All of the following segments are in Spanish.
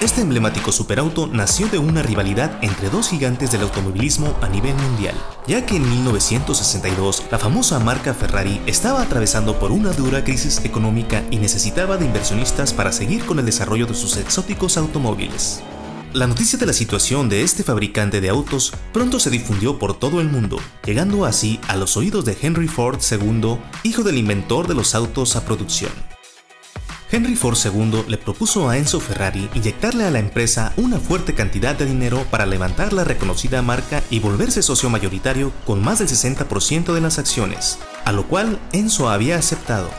Este emblemático superauto nació de una rivalidad entre dos gigantes del automovilismo a nivel mundial, ya que en 1962 la famosa marca Ferrari estaba atravesando por una dura crisis económica y necesitaba de inversionistas para seguir con el desarrollo de sus exóticos automóviles. La noticia de la situación de este fabricante de autos pronto se difundió por todo el mundo, llegando así a los oídos de Henry Ford II, hijo del inventor de los autos a producción. Henry Ford II le propuso a Enzo Ferrari inyectarle a la empresa una fuerte cantidad de dinero para levantar la reconocida marca y volverse socio mayoritario con más del 60% de las acciones, a lo cual Enzo había aceptado.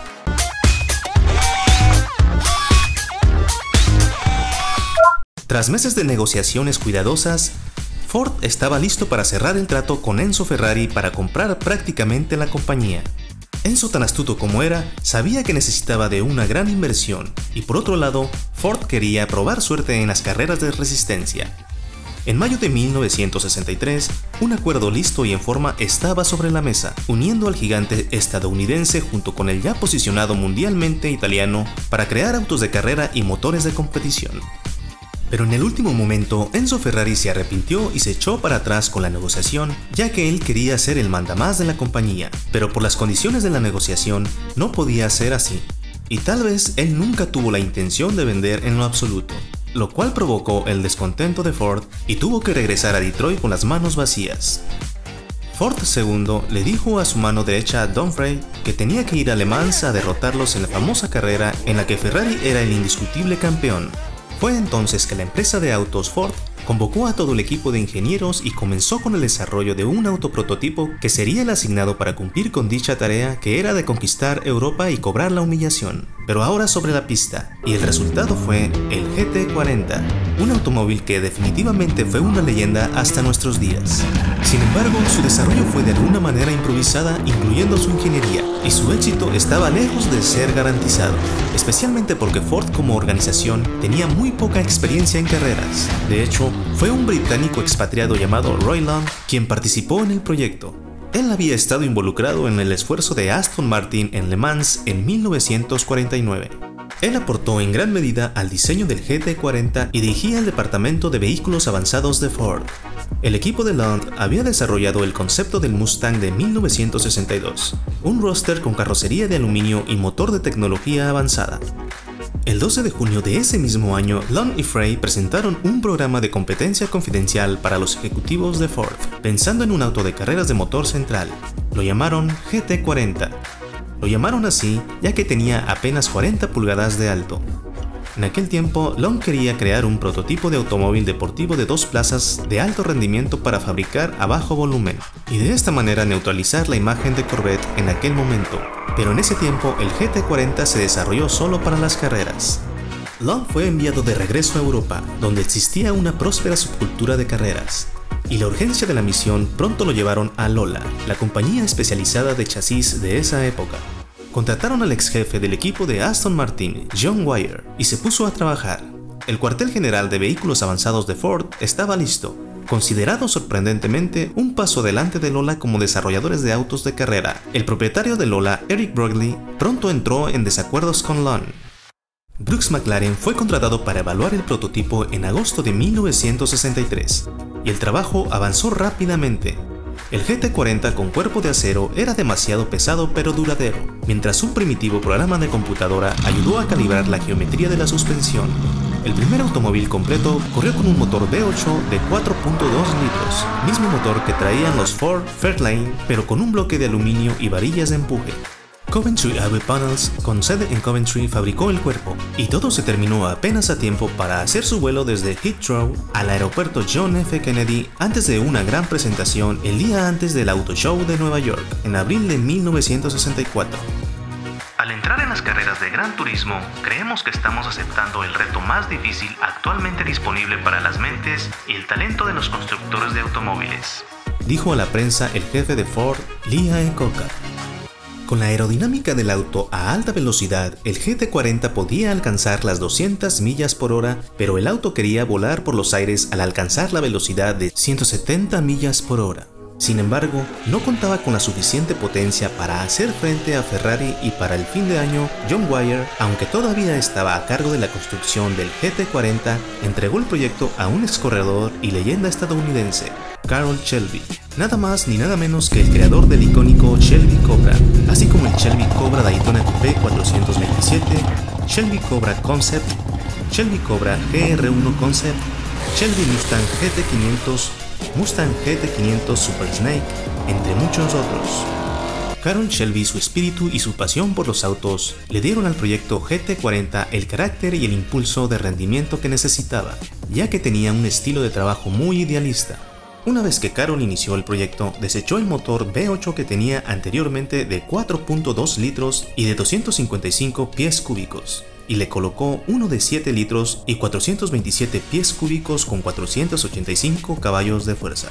Tras meses de negociaciones cuidadosas, Ford estaba listo para cerrar el trato con Enzo Ferrari para comprar prácticamente la compañía. Enzo tan astuto como era, sabía que necesitaba de una gran inversión y por otro lado, Ford quería probar suerte en las carreras de resistencia. En mayo de 1963, un acuerdo listo y en forma estaba sobre la mesa, uniendo al gigante estadounidense junto con el ya posicionado mundialmente italiano para crear autos de carrera y motores de competición. Pero en el último momento, Enzo Ferrari se arrepintió y se echó para atrás con la negociación, ya que él quería ser el mandamás de la compañía, pero por las condiciones de la negociación no podía ser así. Y tal vez él nunca tuvo la intención de vender en lo absoluto, lo cual provocó el descontento de Ford y tuvo que regresar a Detroit con las manos vacías. Ford II le dijo a su mano derecha Don Frey que tenía que ir a Le Mans a derrotarlos en la famosa carrera en la que Ferrari era el indiscutible campeón, fue entonces que la empresa de autos Ford convocó a todo el equipo de ingenieros y comenzó con el desarrollo de un autoprototipo que sería el asignado para cumplir con dicha tarea que era de conquistar Europa y cobrar la humillación pero ahora sobre la pista, y el resultado fue el GT40, un automóvil que definitivamente fue una leyenda hasta nuestros días. Sin embargo, su desarrollo fue de alguna manera improvisada, incluyendo su ingeniería, y su éxito estaba lejos de ser garantizado, especialmente porque Ford como organización tenía muy poca experiencia en carreras. De hecho, fue un británico expatriado llamado Roy Long quien participó en el proyecto, él había estado involucrado en el esfuerzo de Aston Martin en Le Mans en 1949. Él aportó en gran medida al diseño del GT40 y dirigía el departamento de vehículos avanzados de Ford. El equipo de Lund había desarrollado el concepto del Mustang de 1962, un roster con carrocería de aluminio y motor de tecnología avanzada. El 12 de junio de ese mismo año, Lund y Frey presentaron un programa de competencia confidencial para los ejecutivos de Ford, pensando en un auto de carreras de motor central. Lo llamaron GT40. Lo llamaron así ya que tenía apenas 40 pulgadas de alto. En aquel tiempo, Long quería crear un prototipo de automóvil deportivo de dos plazas de alto rendimiento para fabricar a bajo volumen, y de esta manera neutralizar la imagen de Corvette en aquel momento, pero en ese tiempo el GT40 se desarrolló solo para las carreras. Long fue enviado de regreso a Europa, donde existía una próspera subcultura de carreras, y la urgencia de la misión pronto lo llevaron a Lola, la compañía especializada de chasis de esa época. Contrataron al ex jefe del equipo de Aston Martin, John Wire, y se puso a trabajar. El cuartel general de vehículos avanzados de Ford estaba listo, considerado sorprendentemente un paso adelante de Lola como desarrolladores de autos de carrera. El propietario de Lola, Eric Brogley, pronto entró en desacuerdos con Lon. Brooks McLaren fue contratado para evaluar el prototipo en agosto de 1963, y el trabajo avanzó rápidamente. El GT40 con cuerpo de acero era demasiado pesado pero duradero, mientras un primitivo programa de computadora ayudó a calibrar la geometría de la suspensión. El primer automóvil completo corrió con un motor V8 de 4.2 litros, mismo motor que traían los Ford Fairlane, pero con un bloque de aluminio y varillas de empuje. Coventry Aero Panels, con sede en Coventry, fabricó el cuerpo, y todo se terminó apenas a tiempo para hacer su vuelo desde Heathrow al aeropuerto John F. Kennedy antes de una gran presentación el día antes del Auto Show de Nueva York, en abril de 1964. Al entrar en las carreras de Gran Turismo, creemos que estamos aceptando el reto más difícil actualmente disponible para las mentes y el talento de los constructores de automóviles, dijo a la prensa el jefe de Ford, Lee Iacocca. Con la aerodinámica del auto a alta velocidad, el GT40 podía alcanzar las 200 millas por hora, pero el auto quería volar por los aires al alcanzar la velocidad de 170 millas por hora. Sin embargo, no contaba con la suficiente potencia para hacer frente a Ferrari y para el fin de año, John Wyer, aunque todavía estaba a cargo de la construcción del GT40, entregó el proyecto a un excorredor y leyenda estadounidense, Carroll Shelby, nada más ni nada menos que el creador del icónico Shelby Cobra, así como el Shelby Cobra Daytona Coupé 427, Shelby Cobra Concept, Shelby Cobra GR1 Concept, Shelby Mustang GT500, Mustang GT500 Super Snake, entre muchos otros. Carol Shelby, su espíritu y su pasión por los autos le dieron al proyecto GT40 el carácter y el impulso de rendimiento que necesitaba, ya que tenía un estilo de trabajo muy idealista. Una vez que Carol inició el proyecto, desechó el motor V8 que tenía anteriormente de 4.2 litros y de 255 pies cúbicos, y le colocó uno de 7 litros y 427 pies cúbicos con 485 caballos de fuerza.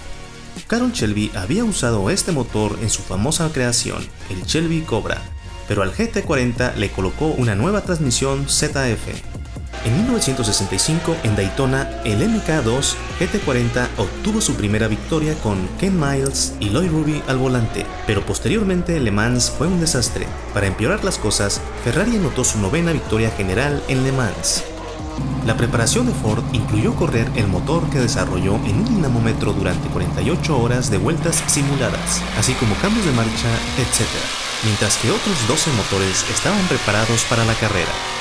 Carol Shelby había usado este motor en su famosa creación, el Shelby Cobra, pero al GT40 le colocó una nueva transmisión ZF, en 1965, en Daytona, el MK2 GT40 obtuvo su primera victoria con Ken Miles y Lloyd Ruby al volante, pero posteriormente Le Mans fue un desastre. Para empeorar las cosas, Ferrari anotó su novena victoria general en Le Mans. La preparación de Ford incluyó correr el motor que desarrolló en un dinamómetro durante 48 horas de vueltas simuladas, así como cambios de marcha, etc., mientras que otros 12 motores estaban preparados para la carrera.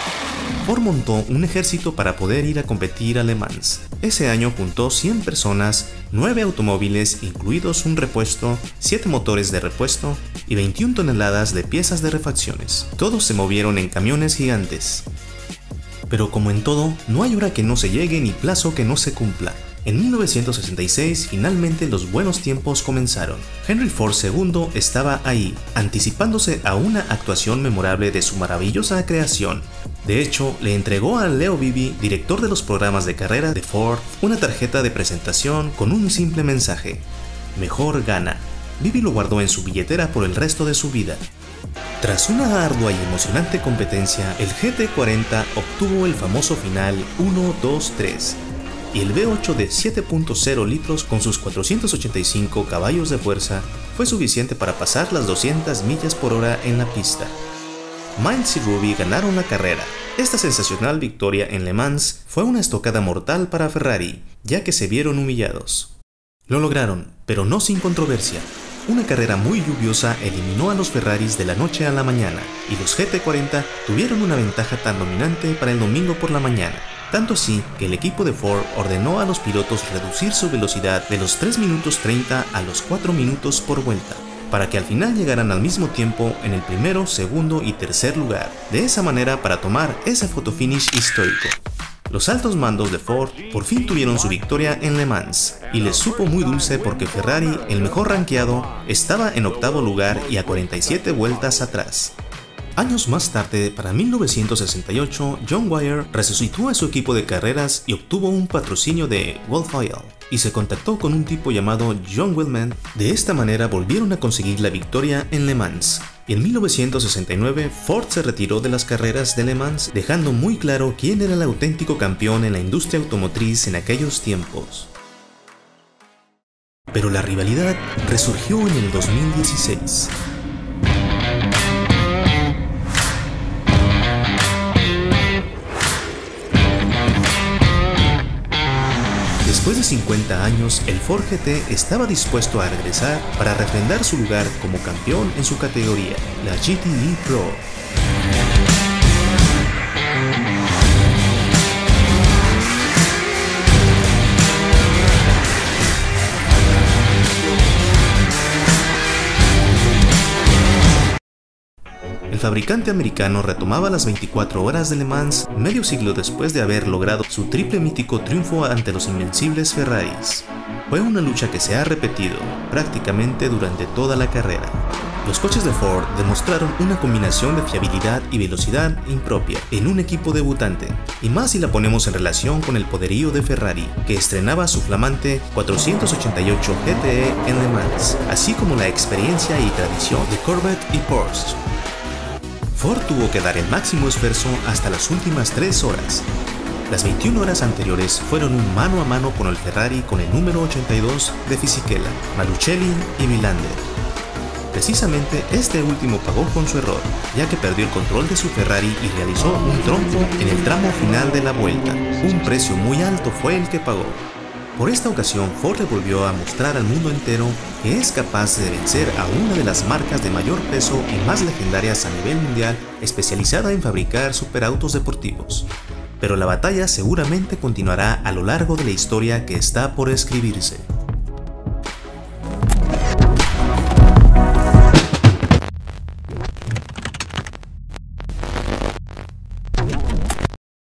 Ford montó un ejército para poder ir a competir a Le Mans. Ese año juntó 100 personas, 9 automóviles, incluidos un repuesto, 7 motores de repuesto y 21 toneladas de piezas de refacciones. Todos se movieron en camiones gigantes. Pero como en todo, no hay hora que no se llegue ni plazo que no se cumpla. En 1966 finalmente los buenos tiempos comenzaron. Henry Ford II estaba ahí, anticipándose a una actuación memorable de su maravillosa creación. De hecho, le entregó a Leo Bibi, director de los programas de carrera de Ford, una tarjeta de presentación con un simple mensaje. Mejor gana. Bibi lo guardó en su billetera por el resto de su vida. Tras una ardua y emocionante competencia, el GT40 obtuvo el famoso final 1-2-3 y el V8 de 7.0 litros con sus 485 caballos de fuerza fue suficiente para pasar las 200 millas por hora en la pista. Miles y Ruby ganaron la carrera. Esta sensacional victoria en Le Mans fue una estocada mortal para Ferrari, ya que se vieron humillados. Lo lograron, pero no sin controversia. Una carrera muy lluviosa eliminó a los Ferraris de la noche a la mañana, y los GT40 tuvieron una ventaja tan dominante para el domingo por la mañana. Tanto así que el equipo de Ford ordenó a los pilotos reducir su velocidad de los 3 minutos 30 a los 4 minutos por vuelta, para que al final llegaran al mismo tiempo en el primero, segundo y tercer lugar, de esa manera para tomar ese fotofinish histórico. Los altos mandos de Ford por fin tuvieron su victoria en Le Mans, y les supo muy dulce porque Ferrari, el mejor rankeado, estaba en octavo lugar y a 47 vueltas atrás. Años más tarde, para 1968, John Wyer resucitó a su equipo de carreras y obtuvo un patrocinio de Wolf Oil y se contactó con un tipo llamado John Willman. De esta manera volvieron a conseguir la victoria en Le Mans. Y en 1969 Ford se retiró de las carreras de Le Mans, dejando muy claro quién era el auténtico campeón en la industria automotriz en aquellos tiempos. Pero la rivalidad resurgió en el 2016. Después de 50 años, el Ford GT estaba dispuesto a regresar para refrendar su lugar como campeón en su categoría, la GTE Pro. El fabricante americano retomaba las 24 horas de Le Mans medio siglo después de haber logrado su triple mítico triunfo ante los invencibles Ferraris. Fue una lucha que se ha repetido prácticamente durante toda la carrera. Los coches de Ford demostraron una combinación de fiabilidad y velocidad impropia en un equipo debutante, y más si la ponemos en relación con el poderío de Ferrari, que estrenaba su flamante 488 GTE en Le Mans, así como la experiencia y tradición de Corvette y Porsche. Ford tuvo que dar el máximo esfuerzo hasta las últimas tres horas. Las 21 horas anteriores fueron un mano a mano con el Ferrari con el número 82 de Fisichella, Malucelli y Vilander. Precisamente este último pagó con su error, ya que perdió el control de su Ferrari y realizó un trompo en el tramo final de la vuelta. Un precio muy alto fue el que pagó. Por esta ocasión, Ford volvió a mostrar al mundo entero que es capaz de vencer a una de las marcas de mayor peso y más legendarias a nivel mundial especializada en fabricar superautos deportivos. Pero la batalla seguramente continuará a lo largo de la historia que está por escribirse.